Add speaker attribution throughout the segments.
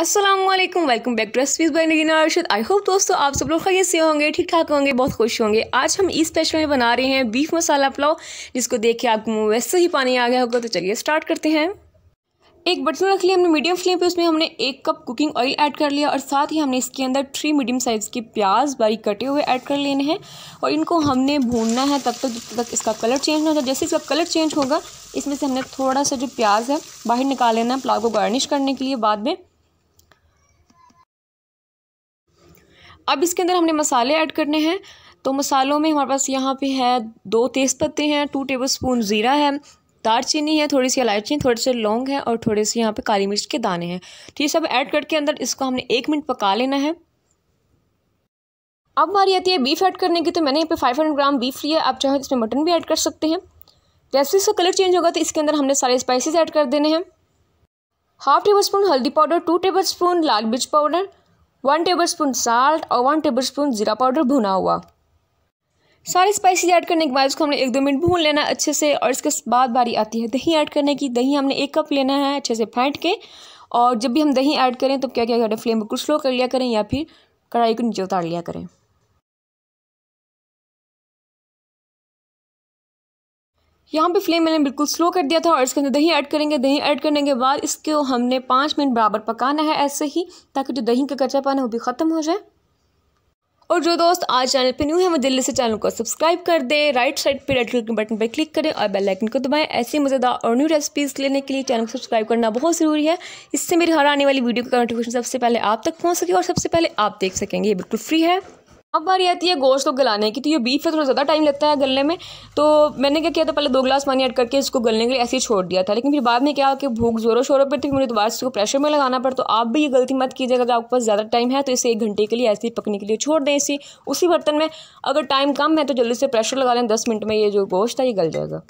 Speaker 1: Aslam welcome back to recipes by Nagina Arshad I hope दोस्तों आप सब लोग खैर से होंगे ठीक ठाक होंगे, बहुत खुश होंगे। आज हम इस स्पेशल में बना रहे हैं बीफ मसाला पुलाव, जिसको देख के आपको मुँह वैसे ही पानी आ गया होगा। तो चलिए स्टार्ट करते हैं। एक बर्तन रख लिया हमने मीडियम फ्लेम पे, उसमें हमने एक कप कुकिंग ऑयल ऐड कर लिया और साथ ही हमने इसके अंदर थ्री मीडियम साइज़ के प्याज बारीक कटे हुए ऐड कर लेने हैं और इनको हमने भूनना है तब तक तक इसका कलर चेंज ना हो जैसे इसका कलर चेंज होगा, इसमें से हमने थोड़ा सा जो प्याज है, बाहर निकाल लेना है पुलाव को गार्निश करने के लिए बाद में। अब इसके अंदर हमने मसाले ऐड करने हैं। तो मसालों में हमारे पास यहाँ पे है दो तेज़ पत्ते हैं टू टेबल स्पून ज़ीरा है दारचीनी है, थोड़ी सी इलायची, थोड़े से लौंग है और थोड़े से यहाँ पे काली मिर्च के दाने हैं। तो ये सब ऐड करके अंदर इसको हमने एक मिनट पका लेना है। अब हमारी आती है बीफ ऐड करने की तो मैंने यहाँ पे 500 ग्राम बीफ लिया आप चाहें तो इसमें मटन भी ऐड कर सकते हैं। जैसे इसका कलर चेंज होगा तो इसके अंदर हमने सारे स्पाइसेस ऐड कर देने हैं। हाफ़ टेबल स्पून हल्दी पाउडर टू टेबल स्पून लाल मिर्च powder one tablespoon salt और वन टेबल स्पून ज़ीरा पाउडर भुना हुआ। सारे स्पाइसेस ऐड करने के बाद उसको हमने एक दो मिनट भून लेना अच्छे से और इसके बाद बारी आती है दही ऐड करने की। दही हमने एक कप लेना है अच्छे से फेंट के और जब भी हम दही ऐड करें तो क्या क्या करें फ्लेम को स्लो कर लिया करें या फिर कढ़ाई को नीचे उतार लिया करें। यहाँ पे फ्लेम मैंने बिल्कुल स्लो कर दिया था और इसके अंदर दही ऐड करेंगे, दही ऐड करने के बाद इसको हमने पाँच मिनट बराबर पकाना है ऐसे ही, ताकि जो दही का कच्चापन है वो भी ख़त्म हो जाए। और जो दोस्त, आज चैनल पे न्यू है, वो दिल्ली से चैनल को सब्सक्राइब कर दे राइट साइड पे रेड कलर के बटन पर क्लिक करें और बेल आइकन को दबाएँ। ऐसी मज़ेदार और न्यू रेसिपीज़ लेने के लिए चैनल को सब्सक्राइब करना बहुत ज़रूरी है। इससे मेरी हर आने वाली वीडियो का नोटिफिकेशन सबसे पहले आप तक पहुँच सके और सबसे पहले आप देख सकेंगे। ये बिल्कुल फ्री है। अब बारी आती है गोश्त को गलाने की तो ये बीफ है थोड़ा ज़्यादा टाइम लगता है गलने में। तो मैंने क्या किया था, पहले दो ग्लास पानी ऐड करके इसको गलने के लिए ऐसे ही छोड़ दिया था। लेकिन फिर बाद में क्या कि भूख ज़ोरों शोरों पर थी, मुझे दोबारा इसको प्रेशर में लगाना पड़ा। तो आप भी ये गलती मत कीजिएगा, अगर आपके पास ज़्यादा टाइम है तो इसे एक घंटे के लिए ऐसे ही पकने के लिए छोड़ दें इसी। उसी बर्तन में अगर टाइम कम है तो जल्दी से प्रेशर लगा लें। दस मिनट में ये जो गोश्त है, ये गल जाएगा।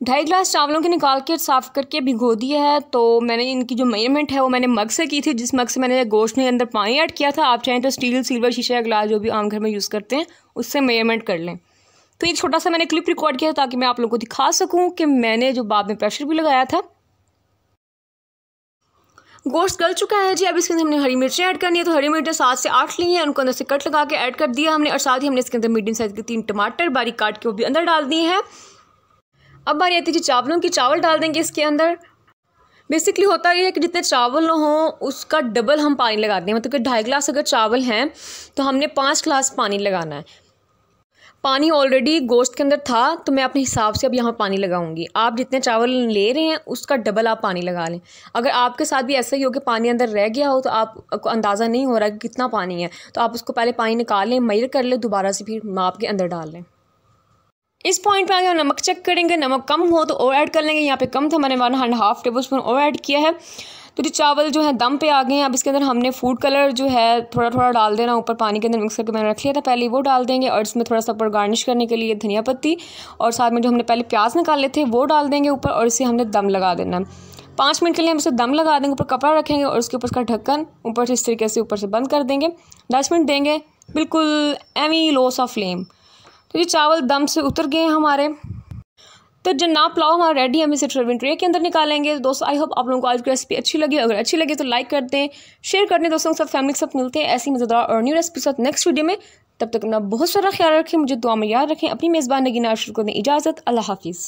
Speaker 1: ढाई ग्लास चावलों के निकाल के साफ़ करके भिगो दिया है तो मैंने इनकी जो मेज़रमेंट है वो मैंने मग से की थी, जिस मग से मैंने गोश्त में अंदर पानी ऐड किया था। आप चाहें तो स्टील सिल्वर शीशे या गिलास जो भी आम घर में यूज़ करते हैं, उससे मेज़रमेंट कर लें। तो ये छोटा सा मैंने क्लिप रिकॉर्ड किया ताकि मैं आप लोगों को दिखा सकूँ कि मैंने जो बाद में प्रेशर भी लगाया था। गोश्त गल चुका है जी, अब इसके अंदर हमने हरी मिर्चें ऐड करनी है तो हरी मिर्चें सात से आठ ली हैं, उनको अंदर से कट लगा के ऐड कर दिया हमने, और साथ ही हमने इसके अंदर मीडियम साइज़ के तीन टमाटर बारीक काट के वो भी अंदर डाल दिए हैं। अब बारी आती है चावलों की चावल डाल देंगे इसके अंदर। बेसिकली होता ये है कि जितने चावल हों, उसका डबल हम पानी लगाते हैं मतलब कि ढाई गिलास अगर चावल हैं तो हमने पाँच गिलास पानी लगाना है। पानी ऑलरेडी गोश्त के अंदर था तो मैं अपने हिसाब से अब यहाँ पानी लगाऊँगी। आप जितने चावल ले रहे हैं, उसका डबल आप पानी लगा लें। अगर आपके साथ भी ऐसा ही हो कि पानी अंदर रह गया हो तो आपको अंदाज़ा नहीं हो रहा कि कितना पानी है। तो आप उसको पहले पानी निकाल लें मयर कर लें, दोबारा से फिर माप के अंदर डाल लें। इस पॉइंट पे आगे हम नमक चेक करेंगे। नमक कम हो तो और ऐड कर लेंगे। यहाँ पे कम था, मैंने one and half tablespoon और ऐड किया है। तो जो चावल जो है दम पे आ गए हैं। अब इसके अंदर हमने फ़ूड कलर जो है थोड़ा थोड़ा डाल देना। ऊपर पानी के अंदर मिक्स करके मैंने रख लिया था। पहले वो डाल देंगे और इसमें थोड़ा सा ऊपर गार्निश करने के लिए धनिया पत्ती और साथ में जो हमने पहले प्याज निकाले थे, वो डाल देंगे ऊपर और इसे हमने दम लगा देना पाँच मिनट के लिए हम इसे दम लगा देंगे, ऊपर कपड़ा रखेंगे और उसके ऊपर उसका ढक्कन ऊपर से इस तरीके से ऊपर से बंद कर देंगे। दस मिनट देंगे। बिल्कुल एवी लो सा फ्लेम तो ये चावल दम से उतर गए हैं हमारे। तो जो ना पुलाव हमारा रेडी हम इसे सर्विंग ट्रे के अंदर निकालेंगे। तो दोस्तों आई होप आप लोगों को आज की रेसिपी अच्छी लगी। अगर अच्छी लगी तो लाइक कर दें शेयर कर दें। दोस्तों के साथ फैमिली के साथ मिलते हैं ऐसी मज़ेदार और न्यू रेसिपी के साथ नेक्स्ट वीडियो में। तब तक अपना बहुत सारा ख्याल रखें, मुझे दुआ में याद रखें। अपनी मेज़बान नगीना शुरू को दें इजाज़त। अल्लाह हाफिज़।